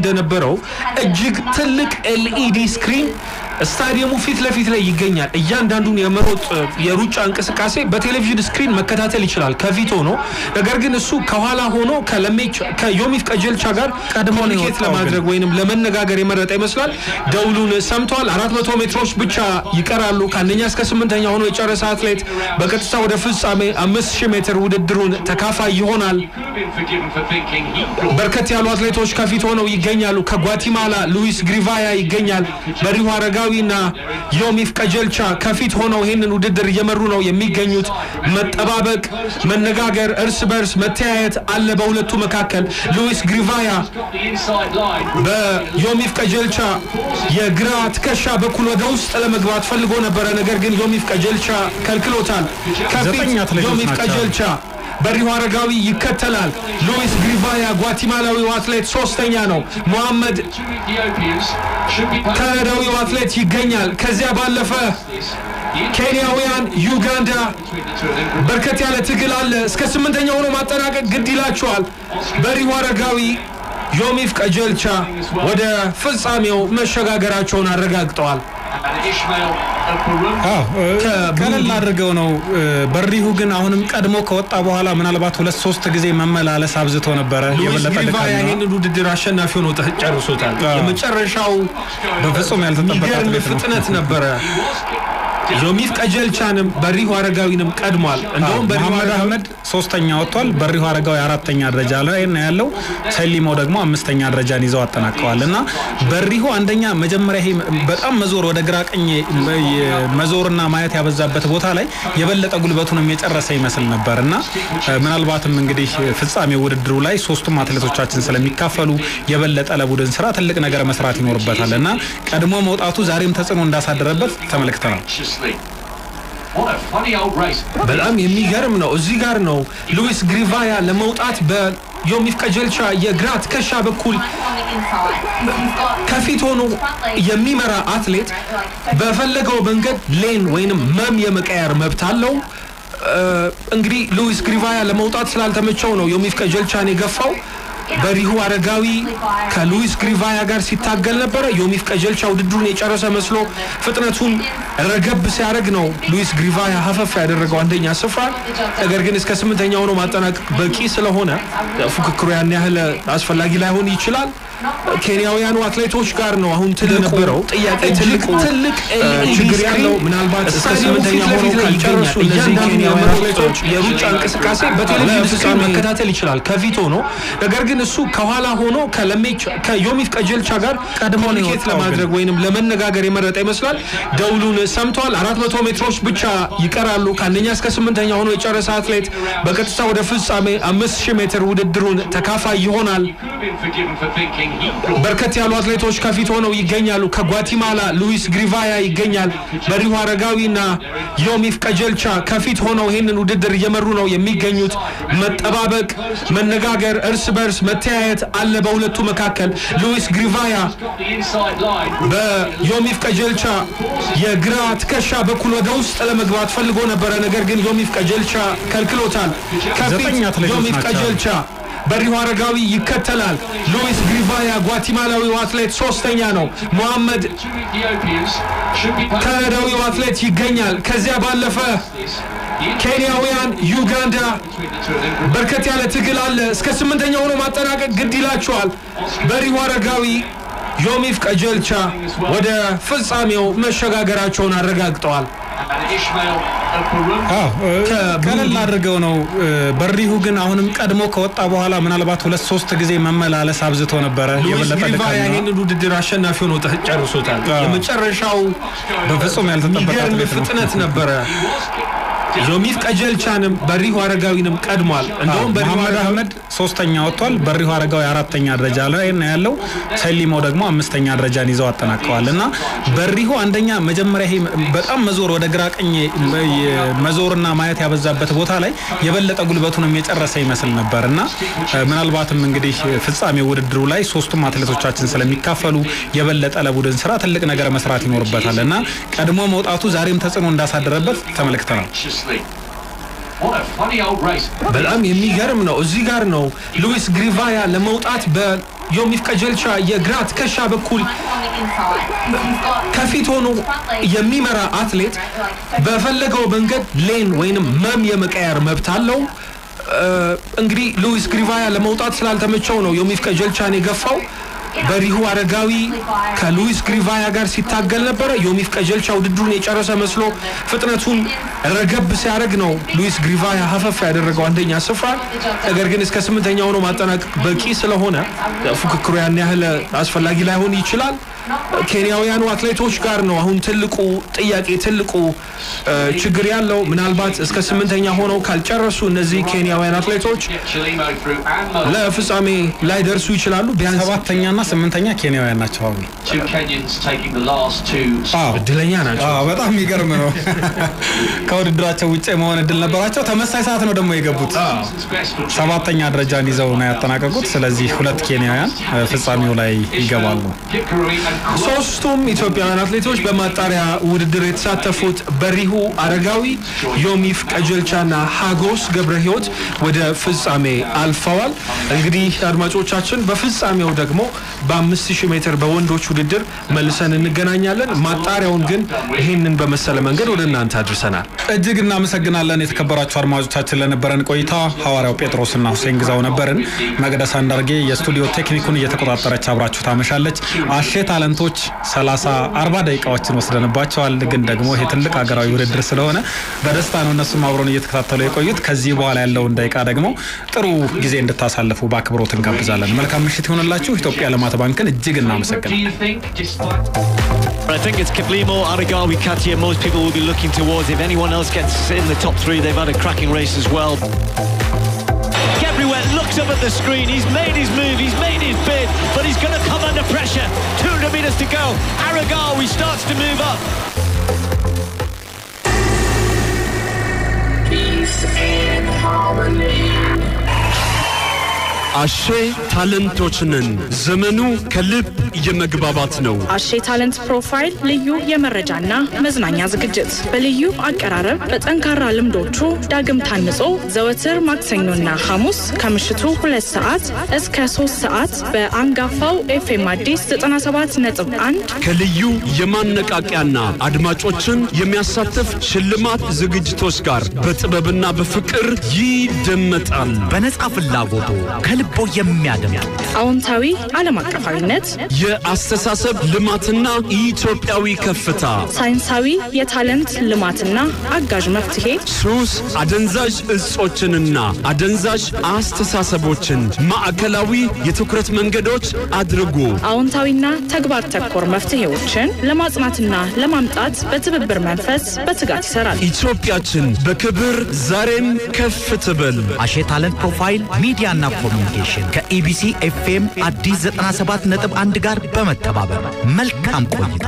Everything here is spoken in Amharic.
እንደነበረው እጅግ ትልቅ LED screen ስታዲየሙ ፊት ለፊት ላይ ይገኛል። እያንዳንዱን የመሮጥ የሩጫ እንቅስቃሴ በቴሌቪዥን screen መከታተል ይችላል ከፊት ሆኖ። ነገር ግን እሱ ከኋላ ሆኖ ከዮሚፍ ቀጀልቻ ጋር communicate ለማድረግ ወይንም ለመነጋገር የመረጠ ይመስላል። ደውሉን ሰምተዋል። አራት መቶ ሜትሮች ብቻ ይቀራሉ። ከአንደኛ እስከ ስምንተኛ ሆኖ የጨረሰ አትሌት በቀጥታ ወደ ፍጻሜ አምስት ሺህ ሜትር ውድድሩን ተካፋይ ይሆናል። በርከት ያሉ አትሌቶች ከፊት ሆነው ይገኛሉ። ከጓቲማላ ሉዊስ ግሪቫያ ይገኛል። በሪሁ አረጋዊና ዮሚፍ ቀጀልቻ ከፊት ሆነው ይህንን ውድድር እየመሩ ነው የሚገኙት። መጠባበቅ፣ መነጋገር፣ እርስ በርስ መተያየት አለ በሁለቱ መካከል። ሉዊስ ግሪቫያ በዮሚፍ ቀጀልቻ የግራ ትከሻ በኩል ወደ ውስጥ ለመግባት ፈልጎ ነበረ። ነገር ግን ዮሚፍ ቀጀልቻ ከልክሎታል። ከፊት ዮሚፍ ቀጀልቻ በሪሁ አረጋዊ ይከተላል። ሉዊስ ግሪቫያ ጓቲማላዊው አትሌት ሶስተኛ ነው። ሞሐመድ ካናዳዊው አትሌት ይገኛል። ከዚያ ባለፈ ኬንያውያን፣ ዩጋንዳ በርከት ያለ ትግል አለ። እስከ ስምንተኛ ሆኖ ማጠናቀቅ ግድ ይላቸዋል። በሪሁ አረጋዊ ዮሚፍ ቀጀልቻ ወደ ፍጻሜው መሸጋገራቸውን አረጋግጠዋል። ቀለል አድርገው ነው በሪሁ ግን አሁንም ቀድሞ ከወጣ በኋላ ምናልባት ሁለት ሶስት ጊዜ መመላለስ አብዝቶ ነበረ። የበለጠ ይህንን ውድድር አሸናፊ ሆኖ ጨርሶታል። የመጨረሻው በፍጹም ያልተጠበቀ ፍጥነት ነበረ። ዮሚፍ ቀጀልቻንም በሪሁ አረጋዊንም ቀድሟል። እንደውም በሪሁ አህመድ ሶስተኛ ወጥቷል። በሪሁ አረጋዊ አራተኛ ደረጃ ላይ ነው ያለው። ሰሊሞ ደግሞ አምስተኛ ደረጃን ይዘው አጠናቀዋል እና በሪሁ አንደኛ መጀመሪያ ይሄ በጣም መዞር ወደ ግራ ቀኝ መዞርና ማየት ያበዛበት ቦታ ላይ የበለጠ ጉልበቱንም የጨረሰ ይመስል ነበር እና ምናልባትም እንግዲህ ፍጻሜ ውድድሩ ላይ ሶስቱም አትሌቶቻችን ስለሚካፈሉ የበለጠ ለቡድን ስራ ትልቅ ነገር መስራት ይኖርበታል እና ቀድሞ መውጣቱ ዛሬም ተጽዕኖ እንዳሳደረበት ተመልክተናል። በጣም የሚገርም ነው። እዚህ ጋር ነው ሉዊስ ግሪቫያ ለመውጣት በዮሚፍ ቀጀልቻ የግራ ትከሻ በኩል ከፊት ሆኖ የሚመራ አትሌት በፈለገው መንገድ lane ወይንም መም የመቀየር መብት አለው። እንግዲህ ሉዊስ ግሪቫያ ለመውጣት ስላልተመቸው ነው ዮሚፍ ቀጀልቻን የገፋው። በሪሁ አረጋዊ ከሉዊስ ግሪቫያ ጋር ሲታገል ነበረ። ዮሚፍ ቀጀልቻ ውድድሩን የጨረሰ መስሎ ፍጥነቱን ረገብ ሲያደርግ ነው ሉዊስ ግሪቫያ አፈፍ ያደረገው አንደኛ ስፍራ። ነገር ግን እስከ ስምንተኛ ሆኖ ማጠናቀቅ በቂ ስለሆነ ፉክክሩ ያን ያህል አስፈላጊ ላይሆን ይችላል። ኬንያውያኑ አትሌቶች ጋር ነው አሁን ትል ነበረው ጥያቄ ትልቅ ትልቅ ችግር ያለው ምናልባት እስከ ስምንተኛ ሆኖ ካልጨረሱ እነዚህ ኬንያውያን አትሌቶች የሩጫ እንቅስቃሴ በቴሌቪዥን ስክሪን መከታተል ይችላል ከፊት ሆኖ ነገር ግን እሱ ከኋላ ሆኖ ከለሜች ከዮሚፍ ቀጀልቻ ጋር ቀድሞ ነው ለማድረግ ወይንም ለመነጋገር የመረጠ ይመስላል። ደውሉን ሰምተዋል። አራት መቶ ሜትሮች ብቻ ይቀራሉ። ከአንደኛ እስከ ስምንተኛ ሆኖ የጨረሰ አትሌት በቀጥታ ወደ ፍጻሜ አምስት ሺህ ሜትር ውድድሩን ተካፋይ ይሆናል። በርከት ያሉ አትሌቶች ከፊት ሆነው ይገኛሉ። ከጓቲማላ ሉዊስ ግሪቫያ ይገኛል። በሪሁ አረጋዊና ዮሚፍ ቀጀልቻ ከፊት ሆነው ይህንን ውድድር እየመሩ ነው የሚገኙት። መጠባበቅ፣ መነጋገር፣ እርስ በርስ መተያየት አለ በሁለቱ መካከል። ሉዊስ ግሪቫያ በዮሚፍ ቀጀልቻ የግራ ትከሻ በኩል ወደ ውስጥ ለመግባት ፈልጎ ነበረ። ነገር ግን ዮሚፍ ቀጀልቻ ከልክሎታል። ከፊት ዮሚፍ ቀጀልቻ በሪሁ አረጋዊ ይከተላል። ሉዊስ ግሪቫያ ጓቲማላዊው አትሌት ሶስተኛ ነው። ሞሐመድ ካናዳዊው አትሌት ይገኛል። ከዚያ ባለፈ ኬንያውያን፣ ዩጋንዳ በርከት ያለ ትግል አለ። እስከ ስምንተኛ ሆኖ ማጠናቀቅ ግድ ይላቸዋል። በሪሁ አረጋዊ ዮሚፍ ቀጀልቻ ወደ ፍጻሜው መሸጋገራቸውን አረጋግጠዋል። ቀለል አድርገው ነው በሪሁ ግን አሁንም ቀድሞ ከወጣ በኋላ ምናልባት ሁለት ሶስት ጊዜ መመላለስ አብዝቶ ነበረ። የበለጠ ይህንን ውድድር አሸናፊ ሆኖ ጨርሶታል። የመጨረሻው በፍጹም ያልተጠበቀ ፍጥነት ነበረ። ዮሚፍ ቀጀልቻንም በሪሁ አረጋዊንም ቀድሟል። እንደውም መሐመድ አህመድ ሶስተኛ ወጥቷል። በሪሁ አረጋዊ አራተኛ ደረጃ ላይ ነው ያለው። ሰሊሞ ደግሞ አምስተኛ ደረጃን ይዘው አጠናቀዋል እና በሪሁ አንደኛ መጀመሪያ ይሄ በጣም መዞር ወደ ግራ ቀኝ መዞርና ማየት ያበዛበት ቦታ ላይ የበለጠ ጉልበቱንም የጨረሰ ይመስል ነበር እና ምናልባትም እንግዲህ ፍጻሜ ውድድሩ ላይ ሶስቱም አትሌቶቻችን ስለሚካፈሉ የበለጠ ለቡድን ስራ ትልቅ ነገር መስራት ይኖርበታል እና ቀድሞ መውጣቱ ዛሬም ተጽዕኖ እንዳሳደረበት ተመልክተናል። በጣም የሚገርም ነው። እዚህ ጋር ነው ሉዊስ ግሪቫያ ለመውጣት በ ዮሚፍ ቀጀልቻ የግራ ትከሻ በኩል ከፊት ሆኖ የሚመራ አትሌት በፈለገው መንገድ ሌን ወይንም መም የመቀየር መብት አለው። እንግዲህ ሉዊስ ግሪቫያ ለመውጣት ስላልተመቸው ነው ዮሚፍ ቀጀልቻን የገፋው። በሪሁ አረጋዊ ከሉዊስ ግሪቫያ ጋር ሲታገል ነበረ። ዮሚፍ ቀጀልቻ ውድድሩን የጨረሰ መስሎ ፍጥነቱን ረገብ ሲያደርግ ነው ሉዊስ ግሪቫያ ሀፈፍ ያደረገው አንደኛ ስፍራ። ነገር ግን እስከ ስምንተኛ ሆኖ ማጠናቀቅ በቂ ስለሆነ ፉክክሩ ያን ያህል አስፈላጊ ላይሆን ይችላል። ኬንያውያኑ አትሌቶች ጋር ነው አሁን ትልቁ ጥያቄ ትልቁ ችግር ያለው። ምናልባት እስከ ስምንተኛ ሆነው ካልጨረሱ እነዚህ ኬንያውያን አትሌቶች ለፍጻሜ ላይ ደርሱ ይችላሉ። ቢያንስ ሰባተኛና ስምንተኛ ኬንያውያን ናቸው። አሁን እድለኛ ናቸው። አዎ፣ በጣም የሚገርም ነው። ከውድድራቸው ውጭ የመሆን እድል ነበራቸው። ተመሳሳይ ሰዓት ነው ደግሞ የገቡት። ሰባተኛ ደረጃን ይዘው ነው ያጠናቀቁት። ስለዚህ ሁለት ኬንያውያን ፍጻሜው ላይ ይገባሉ። ሶስቱም ኢትዮጵያውያን አትሌቶች በማጣሪያ ውድድር የተሳተፉት በሪሁ አረጋዊ፣ ዮሚፍ ቀጀልቻና ሀጎስ ገብረ ሕይወት ወደ ፍጻሜ አልፈዋል። እንግዲህ አድማጮቻችን በፍጻሜው ደግሞ በአምስት ሺህ ሜትር በወንዶች ውድድር መልሰን እንገናኛለን። ማጣሪያውን ግን ይህንን በመሰለ መንገድ ወደ እናንተ አድርሰናል። እጅግ እናመሰግናለን የተከበራችሁ አድማጮቻችን ለነበረን ቆይታ። ሐዋርያው ጴጥሮስና ሁሴን ግዛው ነበርን። መቅደስ አንዳርጌ የስቱዲዮ ቴክኒኩን እየተቆጣጠረች አብራችሁ ታመሻለች። አሼ ታለንቶች 30 40 ደቂቃዎችን ወስደንባቸዋል። ግን ደግሞ ይሄ ትልቅ ሀገራዊ ውድድር ስለሆነ በደስታ ነው እነሱም አብረን እየተከታተሉ የቆዩት። ከዚህ በኋላ ያለውን ደቂቃ ደግሞ ጥሩ ጊዜ እንድታሳልፉ በአክብሮት እንጋብዛለን። መልካም ምሽት ይሆንላችሁ። ኢትዮጵያ ልማት ባንክን እጅግ እናመሰግናለን። I think it's Kiplimo, Aragawi, Katia. Most people will. Looks up at the screen. He's made his move. He's made his bid, but he's going to come under pressure. 200 metres to go. Aragawi starts to move up. Peace and harmony. አሼ ታለንቶች ነን። ዘመኑ ከልብ የመግባባት ነው። አሼ ታለንት ፕሮፋይል ልዩ የመረጃና መዝናኛ ዝግጅት በልዩ አቀራረብ በጠንካራ ልምዶቹ ዳግም ታንጾ ዘወትር ማክሰኞና ሐሙስ ከምሽቱ ሁለት ሰዓት እስከ ሶስት ሰዓት በአንጋፋው ኤፍኤም አዲስ 97 ነጥብ 1 ከልዩ የማነቃቂያና አድማጮችን የሚያሳትፍ ሽልማት ዝግጅቶች ጋር በጥበብና በፍቅር ይደመጣል። በነጻ ፍላጎቱ ከልቦ የሚያደምጡት አዎንታዊ ዓለም አቀፋዊነት፣ የአስተሳሰብ ልማትና ኢትዮጵያዊ ከፍታ፣ ሳይንሳዊ የታለንት ልማትና አጋዥ መፍትሄ ሱስ፣ አደንዛዥ እጾችንና አደንዛዥ አስተሳሰቦችን ማዕከላዊ የትኩረት መንገዶች አድርጎ አዎንታዊና ተግባር ተኮር መፍትሄዎችን ለማጽናትና ለማምጣት በትብብር መንፈስ በትጋት ይሰራል። ኢትዮጵያችን በክብር ዛሬም ከፍ ትበል። አሼ ታለንት ፕሮፋይል ሚዲያና ኮሚኒኬሽን ከኢቢሲ ኤፍኤም አዲስ 97 ነጥብ 1 ጋር በመተባበር መልካም ቆይታ